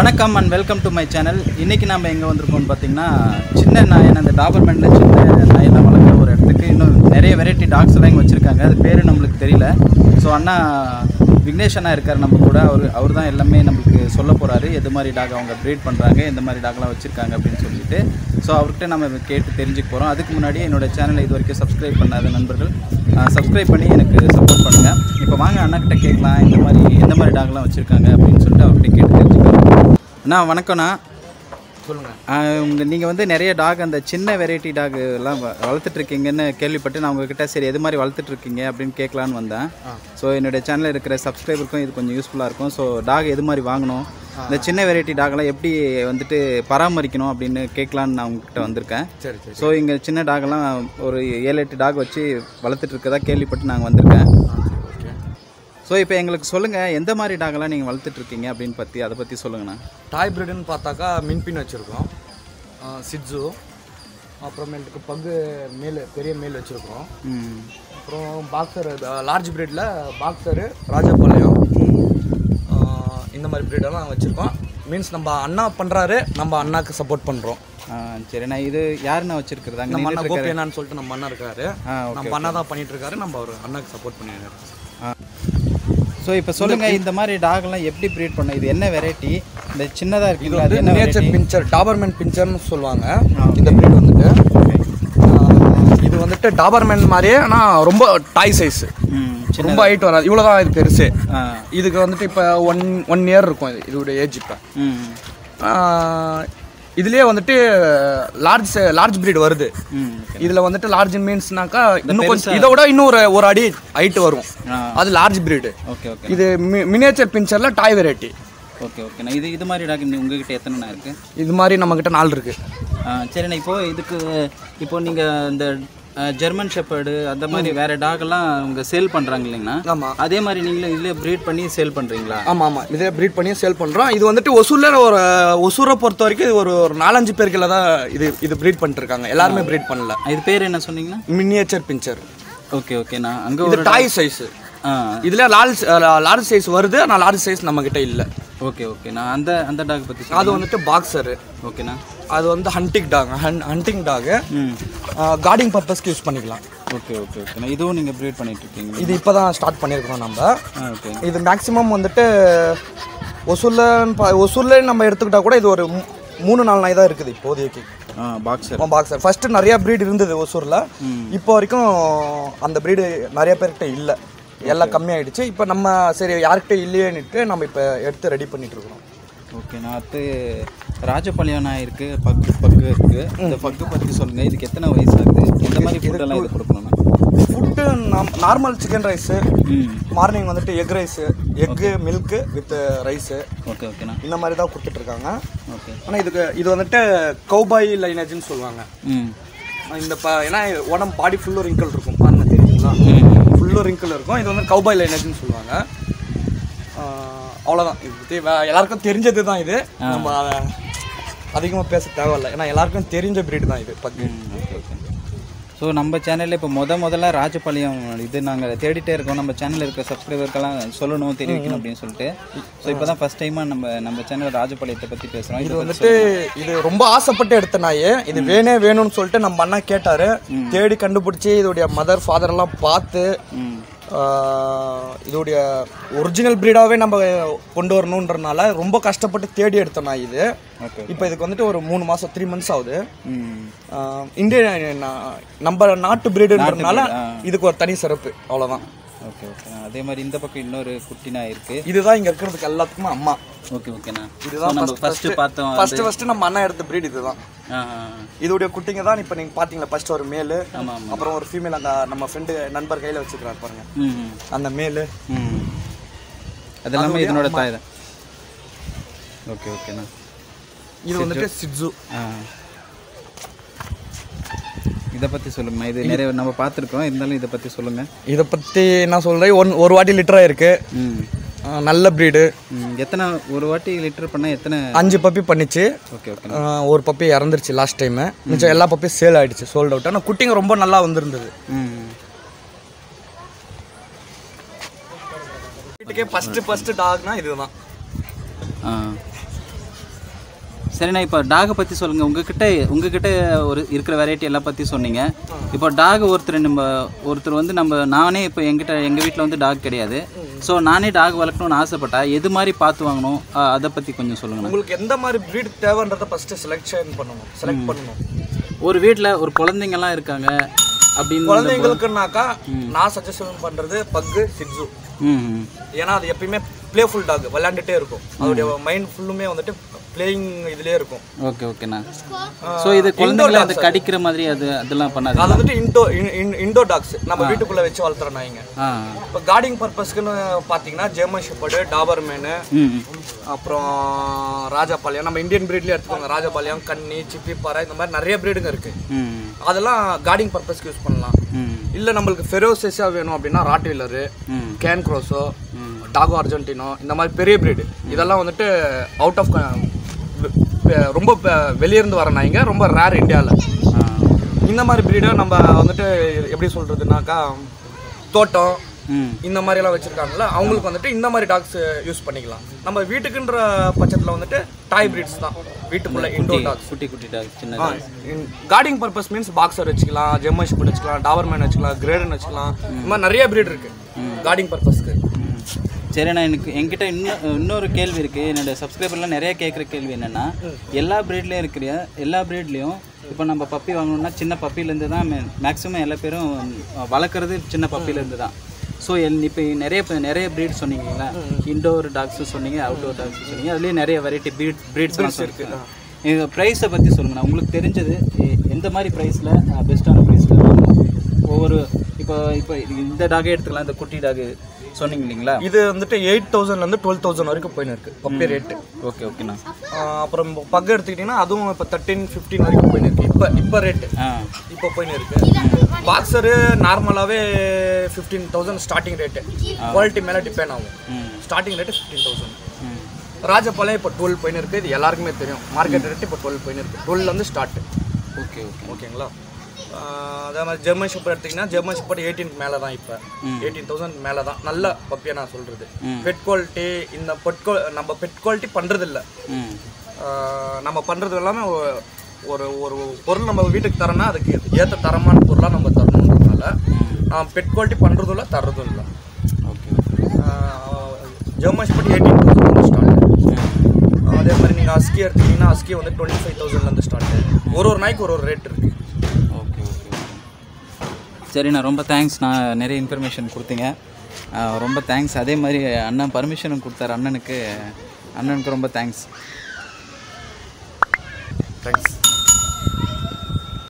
வணக்கம் and welcome to my channel இன்றைக்கி நம்ம எங்கே வந்திருக்கோம்னு பார்த்தீங்கன்னா சின்ன நாயன் அந்த டாபர்மெண்ட்டில் சின்ன நாயெல்லாம் வளர்க்குற ஒரு இடத்துக்கு. இன்னும் நிறைய வெரைட்டி டாக்ஸ் எல்லாம் இங்கே வச்சுருக்காங்க. அது பேர் நம்மளுக்கு தெரியல. ஸோ அண்ணா விக்னேஷ் அண்ணா இருக்கார் நம்ம கூட. அவர் அவர் தான் எல்லாமே நம்மளுக்கு சொல்ல போகிறாரு எது மாதிரி டாக் அவங்க ப்ரீட் பண்ணுறாங்க எந்த மாதிரி டாக்லாம் வச்சுருக்காங்க அப்படின்னு சொல்லிட்டு. ஸோ அவர்கிட்ட நம்ம கேட்டு தெரிஞ்சுக்க போகிறோம் அதுக்கு முன்னாடி என்னோட சேனலை இது வரைக்கும் சப்ஸ்கிரைப் பண்ணாத நண்பர்கள் சப்ஸ்கிரைப் பண்ணி எனக்கு சப்போர்ட் பண்ணுங்கள் இப்போ வாங்க அண்ணாக்கிட்ட கேட்கலாம். இந்த மாதிரி எந்த மாதிரி டாக்லாம் வச்சுருக்காங்க அப்படின்னு சொல்லிட்டு அவர்கிட்ட கேட்டு தெரிஞ்சுக்கலாம். அண்ணா வணக்கம்ண்ணா. சொல்லுங்கள் உங்கள் நீங்கள் வந்து நிறைய டாக் அந்த சின்ன வெரைட்டி டாக் எல்லாம் வ- வளர்த்துட்டு இருக்கீங்கன்னு கேள்விப்பட்டு நான் உங்ககிட்ட சரி எது மாதிரி வளர்த்துட்டு இருக்கீங்க அப்படின்னு கேட்கலான்னு வந்தேன். ஸோ என்னுடைய சேனலில் இருக்கிற சப்ஸ்கிரைபருக்கும் இது கொஞ்சம் யூஸ்ஃபுல்லாக இருக்கும். ஸோ டாக் எது மாதிரி வாங்கணும்? இந்த சின்ன வெரைட்டி டாக்லாம் எப்படி வந்துட்டு பராமரிக்கணும் அப்படின்னு கேட்கலான்னு நான் உங்ககிட்ட வந்திருக்கேன். சரி ஸோ இங்கே சின்ன டாகெல்லாம் ஒரு ஏழு எட்டு டாக் வச்சு வளர்த்துட்டு இருக்கதா கேள்விப்பட்டு நாங்கள் வந்திருக்கேன். ஸோ இப்போ எங்களுக்கு சொல்லுங்கள் எந்த மாதிரி டாகெல்லாம் நீங்கள் வளர்த்துட்டு இருக்கீங்க அப்படின்னு பற்றி அதை பற்றி சொல்லுங்கண்ணா. டாய் பிரீடுன்னு பார்த்தாக்கா மின்பின் வச்சுருக்கோம். சிட்ஸு அப்புறமேட்டுக்கு பக்கு மேல் பெரிய மேல் வச்சுருக்கோம். அப்புறம் பாக்ஸர் லார்ஜ் பிரீடில் பாக்ஸரு ராஜபாளையம். இந்த மாதிரி பிரீடெல்லாம் வச்சுருக்கோம். மீன்ஸ் நம்ம அண்ணா பண்ணுறாரு நம்ம அண்ணாக்கு சப்போர்ட் பண்ணுறோம் சரிண்ணா. இது யாருண்ணா வச்சிருக்கிறது நம்ம அண்ணா கோபியண்ணான்னு சொல்லிட்டு நம்ம அண்ணா இருக்காரு. நம்ம அண்ணா தான் பண்ணிட்டு இருக்காரு நம்ம அவர் அண்ணாக்கு சப்போர்ட் பண்ணிருக்காரு ஸோ இப்போ சொல்லுங்க இந்த மாதிரி டாக்லாம் எப்படி ப்ரீட் பண்ண இது என்ன வெரைட்டி இந்த சின்னதாக இருக்குங்களா? அது என்ன நேச்சர் பிஞ்சர் டாபர்மேன் பிஞ்சர்னு சொல்லுவாங்க. இந்த breed வந்துட்டு. இது வந்துட்டு டாபர்மேன் மாதிரியே ஆனால் ரொம்ப டாய் சைஸ் ரொம்ப ஹைட் வராது. இவ்வளோ தான் இது பெருசு. இதுக்கு வந்துட்டு இப்போ ஒன் ஒன் இயர் இருக்கும் இது இதோட ஏஜ் இப்போ. இதுலேயே வந்துட்டு லார்ஜ் லார்ஜ் breed வருது. இதில் வந்துட்டு லார்ஜ் மீன்ஸ்னாக்கா இன்னும் கொஞ்சம் இதை விட இன்னும் ஒரு ஒரு அடி ஹைட் வரும். அது லார்ஜ் ஓகே இது மினியேச்சர் பிஞ்சரில் டாய் வெரைட்டி ஓகே ஓகேண்ணா இது இது மாதிரி டாக் உங்ககிட்ட எத்தனைண்ணா இருக்குது இது மாதிரி நம்மக்கிட்ட நாலு இருக்குது சரிண்ணா. இப்போ இதுக்கு இப்போ நீங்கள் இந்த ஜெர்மன் ஷெப்பர்டு அந்த மாதிரி வேறு டாகெல்லாம் உங்க சேல் பண்ணுறாங்க இல்லைங்கண்ணா ஆமாம் அதே மாதிரி நீங்களும் இதில் ப்ரீட் பண்ணி சேல் பண்ணுறீங்களா ஆமாம் ஆமாம் இதே ப்ரீட் பண்ணி சேல் பண்ணுறோம் இது வந்துட்டு ஒசூரில் ஒரு ஒசூரை பொறுத்த வரைக்கும் இது ஒரு ஒரு நாலஞ்சு பேருக்குள்ள தான் இது இது ப்ரீட் பண்ணிருக்காங்க எல்லாருமே ப்ரீட் பண்ணல. இது பேர் என்ன சொன்னீங்கன்னா? மினியேச்சர் பிஞ்சர் ஓகே ஓகேண்ணா அங்கே ஒரு டாய் சைஸ் இதுல லார்ஜ் லார்ஜ் சைஸ் வருது ஆனால் லார்ஜ் சைஸ் நம்ம கிட்ட இல்லை ஓகே ஓகேண்ணா அந்த அந்த டாக் பற்றி அது வந்துட்டு பாக்ஸரு ஓகேண்ணா அது வந்து hunting dog hunting dog guarding பர்பஸ்க்கு யூஸ் பண்ணிக்கலாம். ஓகே ஓகே ஓகேண்ணா இதுவும் நீங்கள் ப்ரீட் பண்ணிட்டு இருக்கீங்க இது இப்போ தான் ஸ்டார்ட் பண்ணியிருக்கோம் நம்ம ஓகே. இது மேக்ஸிமம் வந்துட்டு ஒசூரில் ஒசூரில் நம்ம எடுத்துக்கிட்டா கூட இது ஒரு மூணு நாலு நாய் தான் இருக்குது இப்போதைக்கு. பாக்ஸர் பாக்ஸர் ஃபர்ஸ்ட் நிறைய breed இருந்தது ஒசூரில். இப்போ வரைக்கும் அந்த breed நிறைய பேர்கிட்ட இல்லை. எல்லாம் கம்மியாயிடுச்சு. இப்போ நம்ம சரி யார்கிட்ட இல்லையேன்னுட்டு நம்ம இப்போ எடுத்து ரெடி பண்ணிட்டு இருக்கிறோம் ஓகேண்ணா அடுத்து ராஜபாளையம் நாய் இருக்கு பக்கு பக்கு இருக்கு. இந்த பக்கு பற்றி சொல்லுங்க. இதுக்கு எத்தனை வயசு ஆகுது எந்த மாதிரி ஃபுட்டெல்லாம் இது கொடுக்கணும்ண்ணா food normal chicken rice morning வந்துட்டு egg rice egg milk with rice okay ஓகேண்ணா இந்த மாதிரி தான் கொடுத்துட்ருக்காங்க ஓகே ஆனால் இதுக்கு இது வந்துட்டு கௌபாய் லைனேஜ்னு சொல்லுவாங்க. ம். இந்த ப ஏன்னா உடம்பு பாடி ஃபுல்லும் ரிங்கிள் இருக்கும். பாருங்க தெரியுங்களா ஃபுல்லும் ரிங்கிள் இருக்கும். இது வந்து கௌபாய் லைனேஜ்னு சொல்லுவாங்க. ஆஹ் அவ்வளவுதான். இது எல்லாருக்கும் தெரிஞ்சது தான் இது நம்ம அதிகமாக பேச தேவையில்ல. ஏன்னா எல்லாருக்கும் தெரிஞ்ச breed தான் இது பக்கு ஸோ நம்ம சேனலில் இப்போ முத முதல்ல ராஜபாளையம் இது நாங்கள் தேடிட்டே இருக்கோம். நம்ம சேனலில் இருக்க சப்ஸ்கிரைபருக்கெல்லாம் சொல்லணும் தெரிவிக்கணும் அப்படின்னு சொல்லிட்டு. ஸோ இப்போ தான் ஃபஸ்ட் டைமாக நம்ம நம்ம சேனல் ராஜபாளையத்தை பற்றி பேசுகிறோம் இது வந்துட்டு இது ரொம்ப ஆசைப்பட்டு எடுத்த நாய். இது வேணே வேணும்னு சொல்லிட்டு நம்ம அண்ணா கேட்டாரு. தேடி கண்டுபிடிச்சி இதோடைய மதர் ஃபாதர் எல்லாம் பார்த்து இதோடைய ஒரிஜினல் ப்ரீடாகவே நம்ம கொண்டு வரணுன்றனால ரொம்ப கஷ்டப்பட்டு தேடி எடுத்த நாய் இது. இப்போ இதுக்கு வந்துட்டு ஒரு மூணு மாதம் த்ரீ மந்த்ஸ் ஆகுது. இந்திய நம்ம நாட்டு பிரீடுன்றதுனால இதுக்கு ஒரு தனி சிறப்பு அவ்வளோதான் ஓகே ஓகே. அதே மாதிரி இந்த பக்கம் இன்னொரு குட்டி நாய் இருக்கு. இதுதான் இங்கே இருக்கிறதுக்கு எல்லாத்துக்குமே அம்மா. ஓகே ஓகேண்ணா இதுதான் நம்ம ஃபர்ஸ்ட் பார்த்தோம் ஃபர்ஸ்ட் ஃபர்ஸ்ட் நம்ம அண்ணா எடுத்த breed இதுதான். இதோடைய குட்டிங்க தான் இப்போ நீங்கள் பார்த்தீங்களா ஃபர்ஸ்ட் ஒரு மேலு அப்புறம் ஒரு ஃபீமேல் அந்த நம்ம ஃப்ரெண்டு நண்பர் கையில் வச்சுக்கிறாரு பாருங்க. அந்த மேலு ம். அது எல்லாமே இதனோட தாய் தான். ஓகே ஓகேண்ணா இது வந்துட்டு சிட்ஸு இதை பற்றி சொல்லுங்கண்ணா இது நிறைய நம்ம பார்த்துருக்கோம் இருந்தாலும் இதை பற்றி சொல்லுங்கள் இதை பற்றி என்ன சொல்கிறேன் ஒன் ஒரு வாட்டி லிட்டராக இருக்கு. ம். ஆஹ் நல்ல ப்ரீடு எத்தனை ஒரு வாட்டி லிட்டர் பண்ணால் எத்தனை? அஞ்சு பப்பி பண்ணிச்சு. Okay okay. ஒரு பப்பி இறந்துருச்சு லாஸ்ட் டைமு மிச்சம் எல்லா பப்பியும் சேல் ஆயிடுச்சு சோல்ட் அவுட் ஆனால் குட்டிங்க ரொம்ப நல்லா வந்திருந்தது. வீட்டுக்கே ஃபஸ்ட்டு ஃபஸ்ட்டு டாக்னா இதுதான். ஆ. சரிண்ணா இப்போ டாகை பற்றி சொல்லுங்கள் உங்ககிட்ட உங்ககிட்ட ஒரு இருக்கிற வெரைட்டி எல்லாம் பற்றி சொன்னீங்க. இப்போ டாக் ஒருத்தர் நம்ம ஒருத்தர் வந்து நம்ம நானே இப்போ எங்கிட்ட எங்கள் வீட்டில் வந்து டாக் கிடையாது. ஸோ நானே டாக் வளர்க்கணும்னு ஆசைப்பட்டா எது மாதிரி பார்த்து வாங்கணும்? அதை பற்றி கொஞ்சம் சொல்லுங்கண்ணா. உங்களுக்கு எந்த மாதிரி ப்ரீட் தேவைன்றத ஃபர்ஸ்ட் செலெக்ஷன் பண்ணணும். செலக்ட் பண்ணணும். ஒரு வீட்டில் ஒரு குழந்தைங்கலாம் இருக்காங்க அப்படின்னு குழந்தைங்களுக்குனாக்கா நான் சஜஷன் பண்றது பக்கு சிட்ஸு. ஏன்னா அது எப்பயுமே பிளேஃபுல் டாக் விளையாண்டுட்டே இருக்கும். அதோடைய மைண்ட் ஃபுல்லுமே வந்துட்டு பிளேயிங் இதுலயே இருக்கும். ஓகே ஓகேண்ணா. ஸோ இது குழந்தைங்கள அது கடிக்கிற மாதிரி அது அதெல்லாம் பண்ணாது. அது வந்துட்டு இன்டோ இன்டோ டாக்ஸ் நம்ம வீட்டுக்குள்ள வச்சு வளர்த்துற நாய்ங்க இப்போ கார்டிங் பர்பஸ்க்குன்னு பார்த்தீங்கன்னா ஜெர்மன் ஷெப்பர்டு டாபர்மேனு. அப்புறம் ராஜபாளையம் நம்ம இந்தியன் பிரீட்லேயே எடுத்துக்கோங்க. ராஜபாளையம் கன்னி சிப்பிப்பாறை இந்த மாதிரி நிறைய பிரீடுங்க இருக்கு. அதெல்லாம் கார்டிங் பர்பஸ்க்கு யூஸ் பண்ணலாம். இல்லை நம்மளுக்கு ஃபெரோசஸாக வேணும் அப்படின்னா Rottweiler Cane Corso Dogo Argentino இந்த மாதிரி பெரிய பிரீடு இதெல்லாம் வந்துட்டு அவுட் ஆஃப் ரொம்ப வெளியிருந்து வர நாய்ங்க ரொம்ப ரேர் இந்தியாவில் இந்த மாதிரி பிரீடை நம்ம வந்துட்டு எப்படி சொல்கிறதுனாக்கா தோட்டம் இந்த மாதிரிலாம் வச்சுருக்காங்கல்ல அவங்களுக்கு வந்துட்டு இந்த மாதிரி டாக்ஸ் யூஸ் பண்ணிக்கலாம். நம்ம வீட்டுக்குன்ற பட்சத்தில் வந்துட்டு டாய் பிரீட்ஸ் தான். வீட்டுக்குள்ள இண்டோர் டாக்ஸ் குட்டி குட்டி டாக் சின்னதா. கார்டிங் பர்பஸ் மீன்ஸ் பாக்ஸர் வச்சுக்கலாம் ஜெம்மன் வச்சுக்கலாம் டாவர்மேன் வச்சுக்கலாம் கிரேடன் வச்சுக்கலாம் இந்த மாதிரி நிறைய பிரீட் இருக்கு. கார்டிங் பர்பஸ்க்கு. சரிண்ணா எனக்கு என்கிட்ட இன்னும் இன்னொரு கேள்வி இருக்குது என்னோட சப்ஸ்கிரைபர்லாம் நிறைய கேட்குற கேள்வி என்னென்னா எல்லா ப்ரீட்லேயும் இருக்கிற எல்லா ப்ரீட்லேயும் இப்போ நம்ம பப்பி வாங்கணும்னா சின்ன பப்பிலேருந்து தான் மேக்ஸிமம் எல்லா பேரும் வளர்க்குறது சின்ன பப்பிலேருந்து தான். ஸோ இப்போ நிறைய நிறைய ப்ரீட் சொன்னீங்களா இண்டோர் டாக்ஸும் சொன்னீங்க அவுட்டோர் டாக்ஸும் சொன்னீங்க அதுலேயே நிறைய வெரைட்டி ப்ரீட் ப்ரீட்ஸ்லாம் இருக்குது இது ப்ரைஸை பற்றி சொல்லுங்கண்ணா உங்களுக்கு தெரிஞ்சது எந்த மாதிரி ப்ரைஸில் பெஸ்ட்டான ப்ரைஸில் ஒவ்வொரு இப்போ இப்போ இந்த டாகே எடுத்துக்கலாம் இந்த குட்டி டாகு சொன்னீங்க இல்லைங்களா? இது வந்துட்டு எயிட் தௌசண்ட்லேருந்து டுவெல் தௌசண்ட் வரைக்கும் போயின்னு இருக்கு பப்பி ரேட்டு ஓகே ஓகேண்ணா அப்புறம் பக்கம் எடுத்துக்கிட்டிங்கன்னா அதுவும் இப்போ தேர்ட்டின் ஃபிஃப்டீன் வரைக்கும் போயின்னு இருக்கு இப்போ இப்போ ரேட்டு இப்போ போயின்னு இருக்கு பாக்ஸரு நார்மலாகவே fifteen thousand starting rate quality மேலே டிபெண்ட் ஆகும். Starting rate fifteen thousand Rajapalayam இப்போ டுவெல் போயின்னு இருக்கு இது எல்லாருக்குமே தெரியும். மார்க்கெட் ரேட்டு இப்போ டுவெல் போயின்னு இருக்கு டுவெல்லேருந்து ஸ்டார்ட் ஓகே ஓகே ஓகேங்களா அதே மாதிரி ஜெர்மன் ஷெப்பர்ட் எடுத்திங்கன்னா ஜெர்மன் ஷெப்பர்ட் எயிட்டீன் மேலே தான் இப்போ. எயிட்டீன் தௌசண்ட் மேலே தான் நல்ல பப்பியாக நான் சொல்கிறது. பெட் குவாலிட்டி இந்த பெட் நம்ம பெட் குவாலிட்டி பண்ணுறதில்ல நம்ம பண்ணுறது எல்லாமே ஒரு ஒரு பொருள் நம்ம வீட்டுக்கு தரோம்னா அதுக்கு ஏற்ற தரமான பொருளாக நம்ம தரணுன்றதுனால பெட் குவாலிட்டி பண்ணுறதும் இல்லை தர்றதும் இல்லை. Okay German shepherd eighteen thousand start அதே மாதிரி நீங்கள் அஸ்கி எடுத்துக்கிட்டிங்கன்னா அஸ்கி வந்து டுவெண்ட்டி ஃபைவ் தௌசண்ட்லேருந்து ஸ்டார்ட் ஒரு ஒரு நாய்க்கு ஒரு ஒரு ரேட் இருக்குது சரிண்ணா ரொம்ப தேங்க்ஸ் நான் நிறைய இன்ஃபர்மேஷன் கொடுத்தீங்க. ரொம்ப தேங்க்ஸ் அதே மாதிரி அண்ணன் பர்மிஷனும் கொடுத்தாரு அண்ணனுக்கு. அண்ணனுக்கு ரொம்ப தேங்க்ஸ் தேங்க்ஸ்